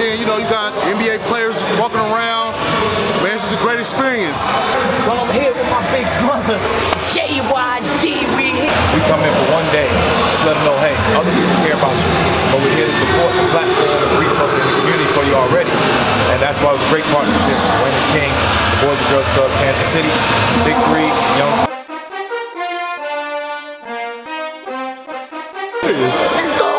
You know you got NBA players walking around. Man, it's just a great experience. Well, I'm here with my big brother, JYD. We here. We come in for one day, just let them know, hey, other people care about you, but we're here to support the platform and resources in the community for you already. And that's why it was a great partnership. Wayne King, the Boys and Girls Club, Kansas City, Big Three, Young. Let's go.